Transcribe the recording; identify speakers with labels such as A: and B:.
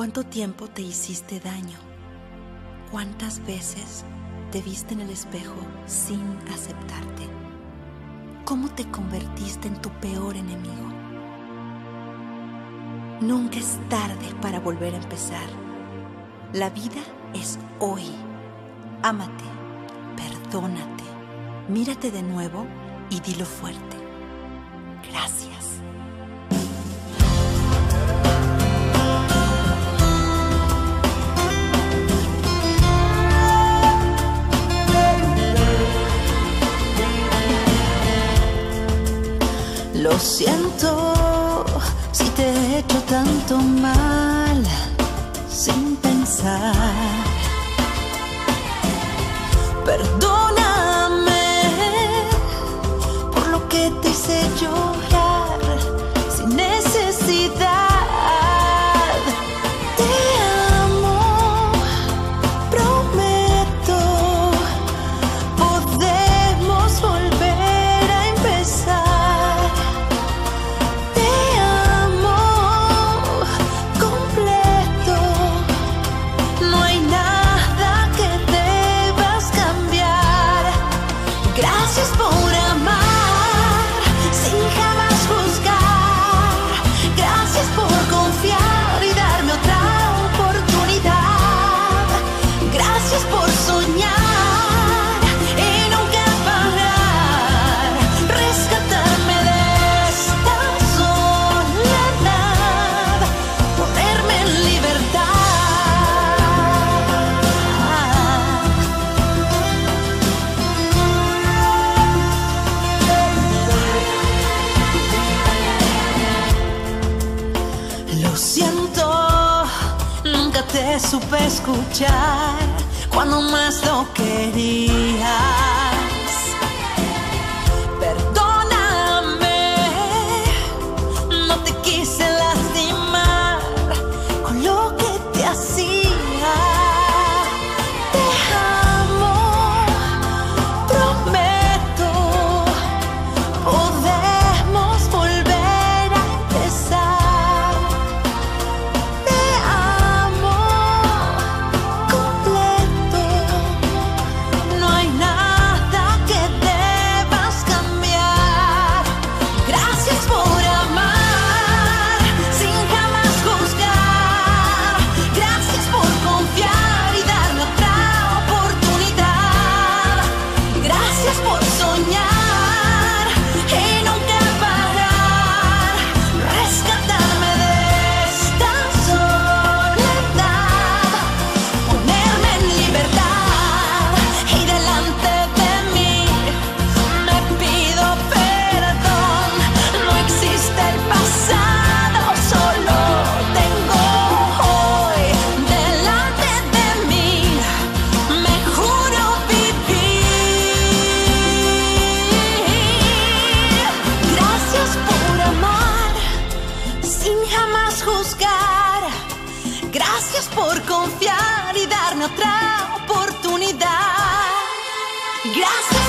A: ¿Cuánto tiempo te hiciste daño? ¿Cuántas veces te viste en el espejo sin aceptarte? ¿Cómo te convertiste en tu peor enemigo? Nunca es tarde para volver a empezar. La vida es hoy. Ámate, perdónate, mírate de nuevo y dilo fuerte. Gracias. Lo siento si te he hecho tanto mal sin pensar. escuchar cuando más lo quería. Gracias por confiar y darme otra oportunidad. Gracias.